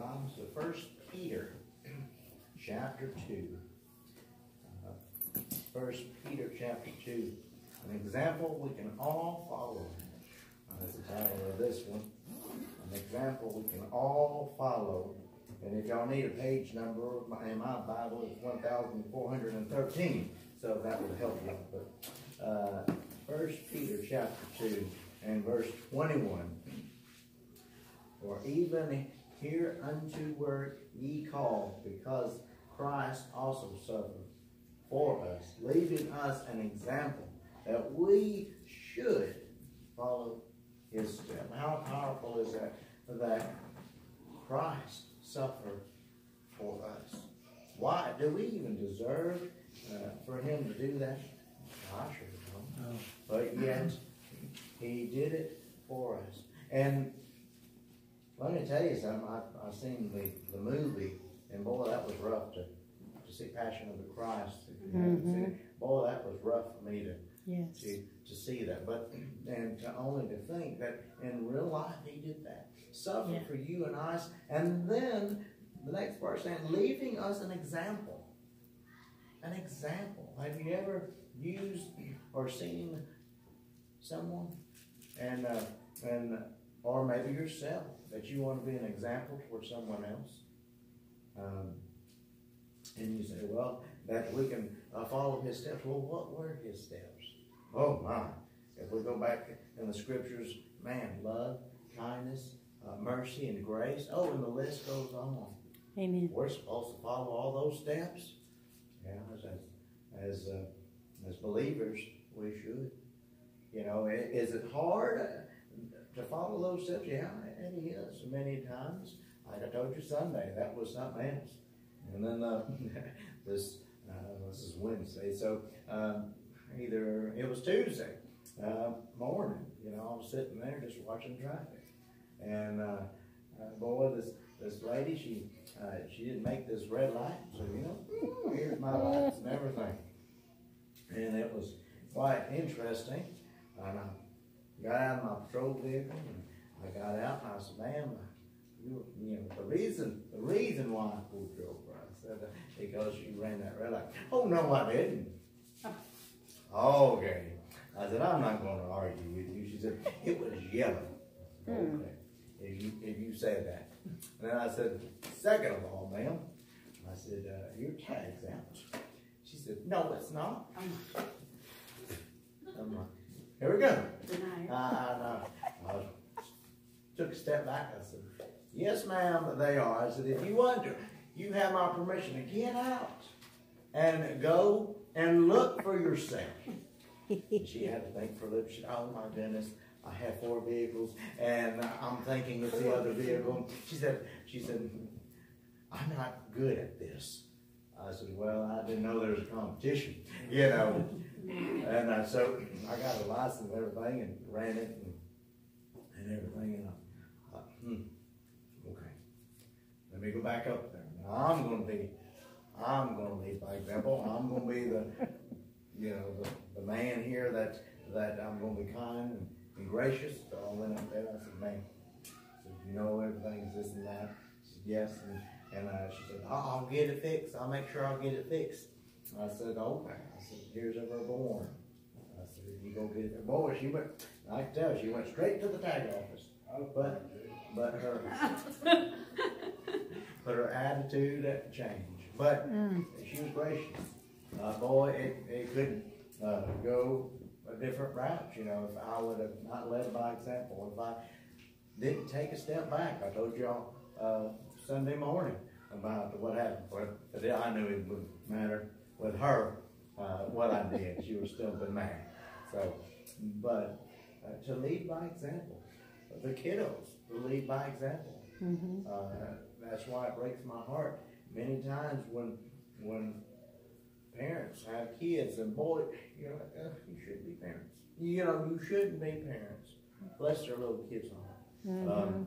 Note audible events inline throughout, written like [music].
Bibles to First Peter, chapter two. First Peter, chapter two. An example we can all follow. Uh, that's the title of this one. An example we can all follow. And if y'all need a page number, in my Bible is 1413. So that will help you. But uh, First Peter chapter 2 and verse 21. For even hereunto were ye called, because Christ also suffered for us, leaving us an example that we should follow his step. How powerful is that? That Christ suffered for us. Why? Do we even deserve uh, for him to do that? I sure don't. But yet, he did it for us. And let me tell you something. I, I seen the, the movie, and boy, that was rough to, to see Passion of the Christ. Mhm. Boy, that was rough for me to, Yes. to, to see that. But, and to only to think that in real life, he did that. Suffered Yeah. for you and us. And then the next part saying, leaving us an example. An example. Have you ever used or seen someone and, uh, and, or maybe yourself, that you want to be an example for someone else? Um, and you say, well, that we can uh, follow his steps. Well, what were his steps? Oh my! If we go back in the scriptures, man, love, kindness, uh, mercy, and grace. Oh, and the list goes on. Amen. We're supposed to follow all those steps. Yeah, as as as, uh, as believers, we should. You know, is it hard to follow those steps? Yeah, and he is Many times, like I told you Sunday, that was something else. And then uh, [laughs] this uh, this is Wednesday, so um, either it was Tuesday uh, morning. You know, I was sitting there just watching traffic, and uh, uh, boy, this this lady, she uh, she didn't make this red light, so you know, here's my lights and everything, and it was quite interesting. And I got out of my patrol vehicle, and I got out, and I said, "Ma'am, you, you know, the reason the reason why I pulled you over, I said, because you ran that red light. Oh no, I didn't. Oh. Okay. I said, I'm not going to argue with you. She said, it was yellow. Hmm. Okay. If you, if you said that. And then I said, second of all, ma'am, I said, uh, your tag's out. She said, no, it's not. I'm like, here we go. I, I, took a step back. I said, yes, ma'am, they are. I said, if you wonder, you have my permission to get out and go and look for yourself. And she had to think for a little. She, oh my goodness, I have four vehicles, and I'm thinking it's the other vehicle. She said, she said, I'm not good at this. I said, well, I didn't know there was a competition, [laughs] you know. and uh, so I got a license and everything, and ran it and, and everything, and I thought, hmm, okay, let me go back up there. Now I'm going to be, I'm going to lead by example. I'm going to be the you know, the, the man here that, that I'm gonna be kind and, and gracious. So I went up there, I said, man, I said, you know, everything's this and that. She said, yes, and, and, uh, she said, I'll, I'll get it fixed, I'll make sure I'll get it fixed. I said, okay, I said, here's a born. I said, you go get it, boy, she went, I can tell, she went straight to the tag office. But, but her, [laughs] but her attitude changed, but she was gracious uh, boy, it, it could uh, go a different route, you know, if I would have not led by example, if I didn't take a step back. I told y'all uh, Sunday morning about what happened, but, I knew it wouldn't matter with her uh, what I did. She was still the man. So, but uh, to lead by example, the kiddos to lead by example. Mhm. Uh, that's why it breaks my heart many times when when parents have kids and boy, you're like, uh, you shouldn't be parents. You know, you shouldn't be parents. Bless their little kids' heart. Um,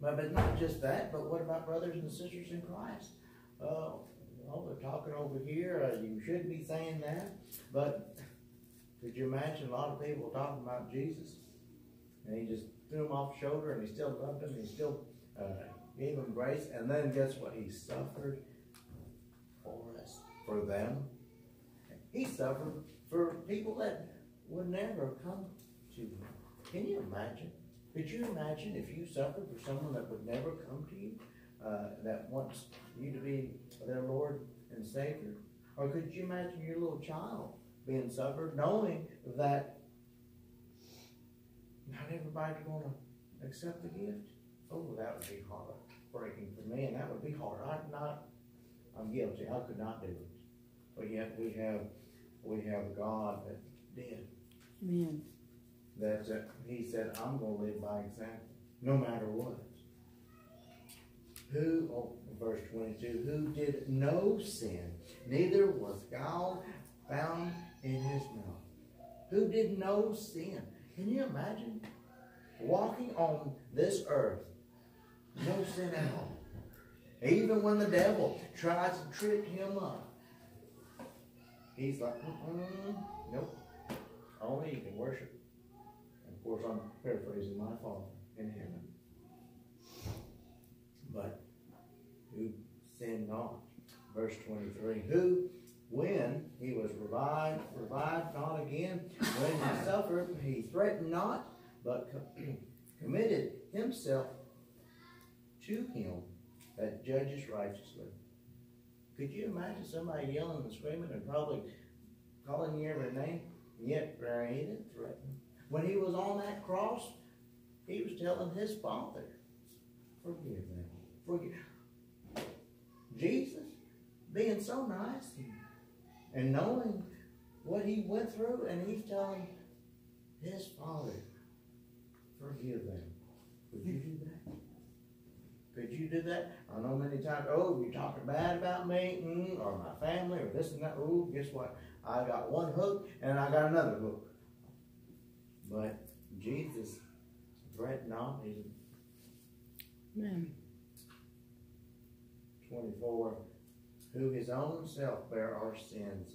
but, but not just that, but what about brothers and sisters in Christ? Uh, well, they're talking over here. Uh, you shouldn't be saying that. But could you imagine a lot of people talking about Jesus? And he just threw him off the shoulder and he still loved him. He still uh, gave him grace, and then guess what? He suffered for us, for them. He suffered for people that would never come to him. Can you imagine? Could you imagine if you suffered for someone that would never come to you, uh, that wants you to be their Lord and Savior? Or could you imagine your little child being suffered, knowing that not everybody's going to accept the gift? Oh, that would be heartbreaking for me, and that would be hard. I'm not, I'm guilty. I could not do it. But yet we have, we have a God that did. Amen. That uh, He said, I'm going to live by example, no matter what. Who, oh, verse 22, who did no sin, neither was guile found in his mouth. Who did no sin. Can you imagine walking on this earth no sin at all. Even when the devil tries to trick him up, he's like, mm nope. Only you can worship. Of course, I'm paraphrasing my Father in heaven. But who sinned not? Verse 23. Who, when he was revived, revived not again, when he [coughs] suffered, he threatened not, but [clears throat] committed himself to him that judges righteously. Could you imagine somebody yelling and screaming and probably calling you every name? Yet he didn't threaten. When he was on that cross, he was telling his father, forgive them. Forgive. Jesus being so nice and knowing what he went through, and he's telling his father, forgive them. Would you do that? Could you do that? I know many times, oh, you're talking bad about me, mm, or my family, or this and that. Oh, guess what? I got one hook, and I got another hook. But Jesus threatened now He's Amen. 24, who his own self bare our sins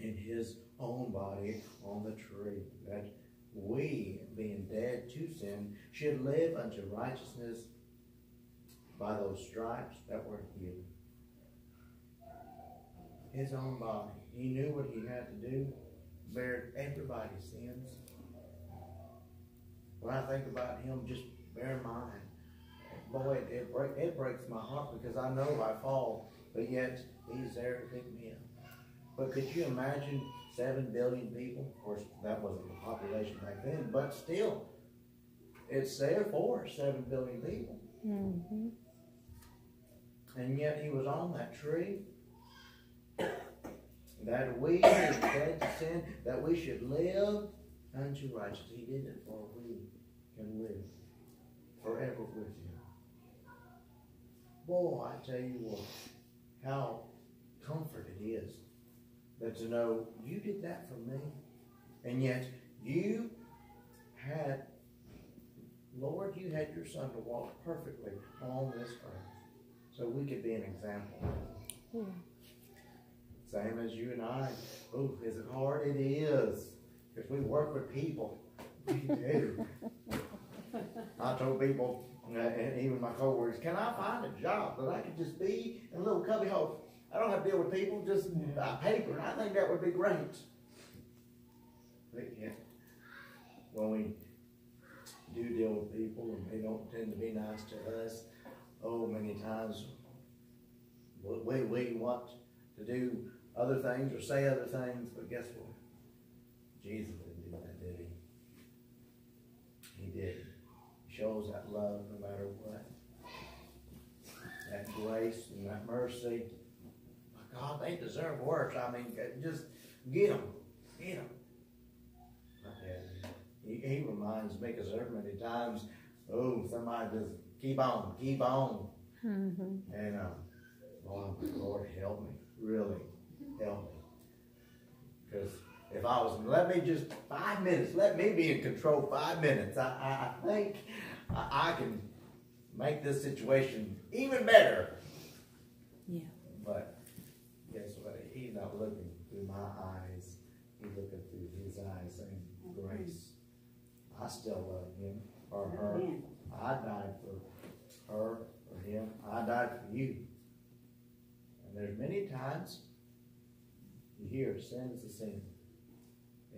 in his own body on the tree, that we, being dead to sin, should live unto righteousness by those stripes that were healed. His own body. He knew what he had to do, bear everybody's sins. When I think about him, just bear mine. Boy, it, it, break, it breaks my heart because I know I fall, but yet he's there to pick me up. But could you imagine seven billion people? Of course, that wasn't the population back then, but still, it's there for seven billion people. Mm-hmm. And yet he was on that tree. That we, dead to sin, that we should live unto righteousness. He did it for we can live forever with him. Boy, I tell you what, how comfort it is that to know you did that for me. And yet you had, Lord, you had your son to walk perfectly on this earth so we could be an example. Yeah. Same as you and I. Oh, is it hard? It is. Because we work with people. We do. [laughs] I told people, uh, and even my coworkers, can I find a job that I could just be in a little cubbyhole? I don't have to deal with people, just uh, paper. I think that would be great. But yeah, when we do deal with people and they don't tend to be nice to us, oh, many times we, we want to do other things or say other things, but guess what? Jesus didn't do that, did he? He did. Shows that love no matter what. That grace and that mercy. My God, they deserve worse. I mean, just get them. Get them. He, he reminds me, because there are many times, oh, somebody just keep on, keep on. Mm-hmm. And, um, oh, Lord, help me. Really, help me. Because if I was, let me just, five minutes, let me be in control five minutes. I, I, I think I, I can make this situation even better. Yeah. But guess what? He's not looking through my eyes. He's looking through his eyes saying, grace. I still love him or her. I died for her or him. I died for you. And there's many times you hear sin is a sin.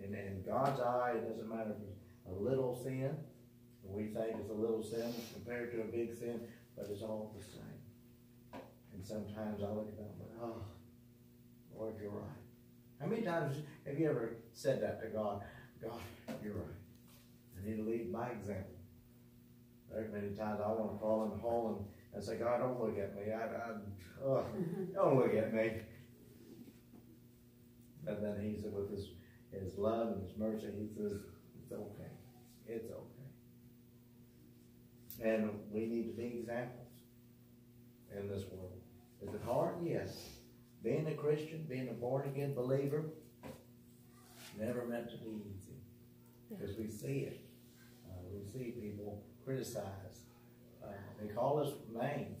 And in God's eye, it doesn't matter if it's a little sin, we think it's a little sin compared to a big sin, but it's all the same. And sometimes I look at and go, oh, Lord, you're right. How many times have you ever said that to God? God, you're right. I need to lead my example. There's many times I want to crawl in the hole and, and say, God, don't look at me. I, I oh, don't look at me. But then he said, with his, his love and his mercy, he says, it's okay. It's okay. And we need to be examples in this world. Is it hard? Yes. Being a Christian, being a born again believer, never meant to be easy. Because we see it. Uh, we see people criticize. Uh, they call us names.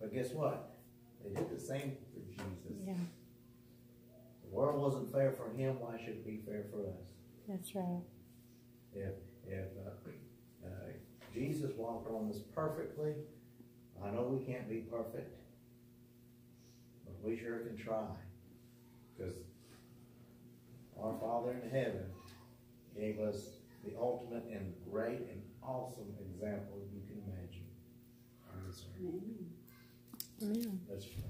But guess what? They did the same for Jesus. Yeah. The world wasn't fair for him. Why should it be fair for us? That's right. If, if uh, uh, Jesus walked on this perfectly, I know we can't be perfect, but we sure can try. Because our Father in heaven gave us the ultimate and great and awesome example you can imagine. on this earth. Amen. Let's pray.